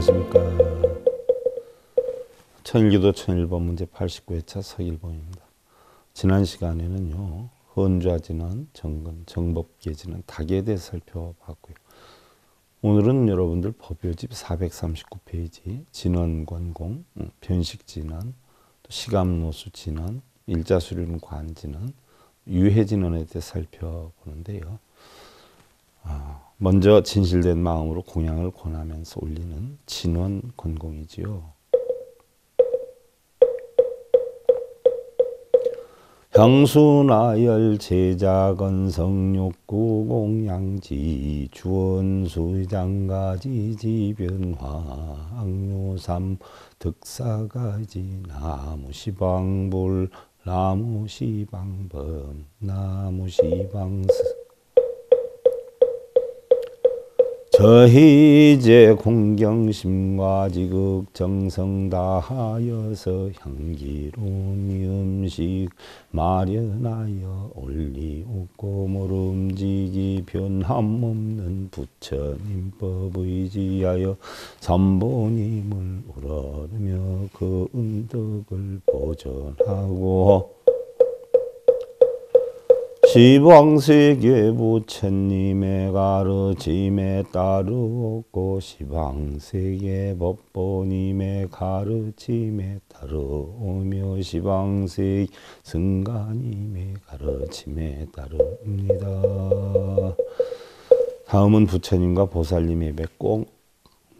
안녕하십니까. 천일기도 천일번 문제 89회차 서일봉입니다. 지난 시간에는요. 헌좌지는 정근, 정법계지는 닭에 대해 살펴봤고요. 오늘은 여러분들 법요집 439페이지 진원권공, 음, 변식진원, 시감노수진원, 일자수륜관진원, 유해진원에 대해 살펴보는데요. 아, 먼저 진실된 마음으로 공양을 권하면서 올리는 진원 권공이지요. 형수나열 제자건 성욕구 공양지 주원수 장가지 지변화 악묘삼 득사가지 나무시방불 나무시방범 나무시방스 저희제 공경심과 지극 정성 다하여서 향기로운 음식 마련하여 올리옵고 모름지기 변함 없는 부처님법 의지하여 삼보님을 우러르며 그 은덕을 보존하고 시방세계 부처님의 가르침에 따르고 시방세계 법보님의 가르침에 따르며 시방세 승가님의 가르침에 따릅니다. 다음은 부처님과 보살님의 꼭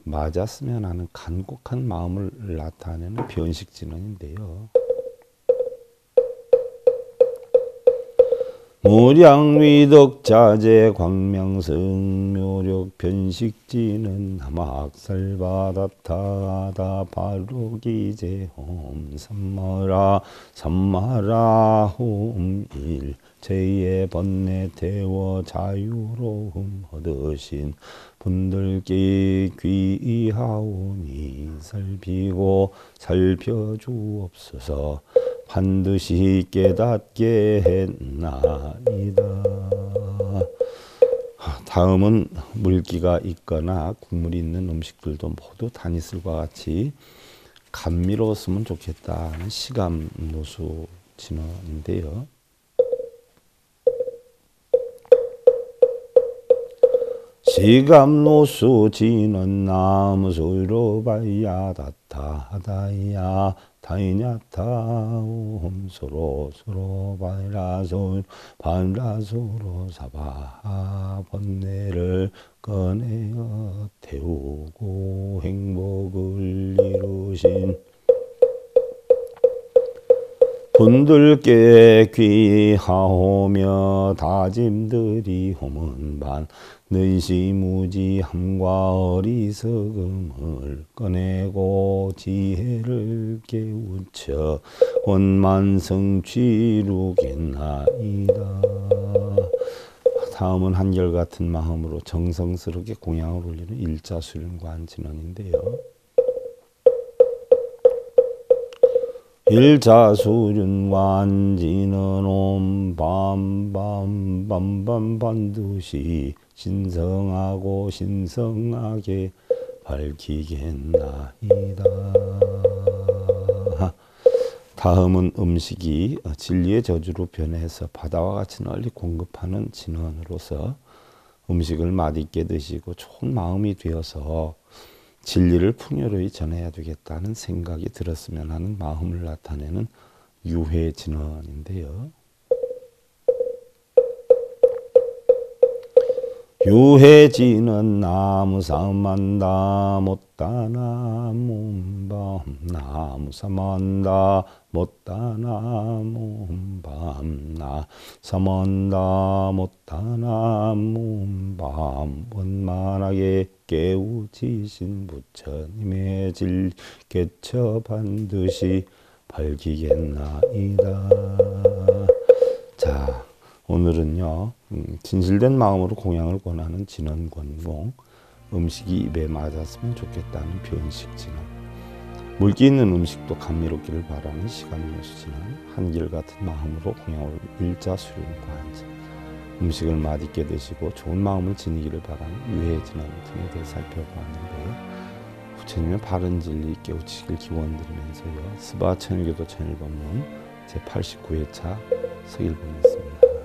맞았으면 하는 간곡한 마음을 나타내는 변식진원인데요. 무량위덕자재 광명성 묘력 변식지는 남학살바다타다 바로기제 홈 삼마라 삼마라 홈일 제의 번뇌 태워 자유로움 얻으신 분들께 귀하오니 살피고 살펴주옵소서 반드시 깨닫게 했나이다. 다음은 물기가 있거나 국물이 있는 음식들도 모두 다니슬과 같이 감미로웠으면 좋겠다는 시감 노수 진언인데요. 시감노수 진언 나무소로 봐야 다타하다야 타이냐타옴 소로 소로 바라소 바라소로 사바 번뇌를 꺼내어 태우고 행복을 이루신 분들께 귀하오며 다짐들이 호문반 너시무지함과 어리석음을 꺼내고 지혜를 깨우쳐 원만성취루겠나이다. 다음은 한결같은 마음으로 정성스럽게 공양을 올리는 일자 수련관 진원인데요. 일자수륜관지는 옴밤밤밤밤 반드시 신성하고 신성하게 밝히겠나이다. 다음은 음식이 진리의 저주로 변해서 바다와 같이 널리 공급하는 진원으로서 음식을 맛있게 드시고 좋은 마음이 되어서 진리를 풍요로이 전해야 되겠다는 생각이 들었으면 하는 마음을 나타내는 유해 진원인데요. 유해지는 나무 사만다 못다나 몸밤. 나무 사만다 못다나 몸밤. 나 사만다 못다나 몸밤. 원만하게 깨우치신 부처님의 질 개처 반드시 밝히겠나이다. 자 오늘은요 음, 진실된 마음으로 공양을 권하는 진원 권공 음식이 입에 맞았으면 좋겠다는 변식 진원 물기 있는 음식도 감미롭기를 바라는 시간묘수 진원 한결같은 마음으로 공양을 일자 수련과 한지 음식을 맛있게 드시고 좋은 마음을 지니기를 바라는 유해 진원 등에 대해 살펴보았는데요. 부처님의 바른 진리 깨우치길 기원드리면서요. 스바 천일교도 천일법문 제89회차 서일본이었습니다.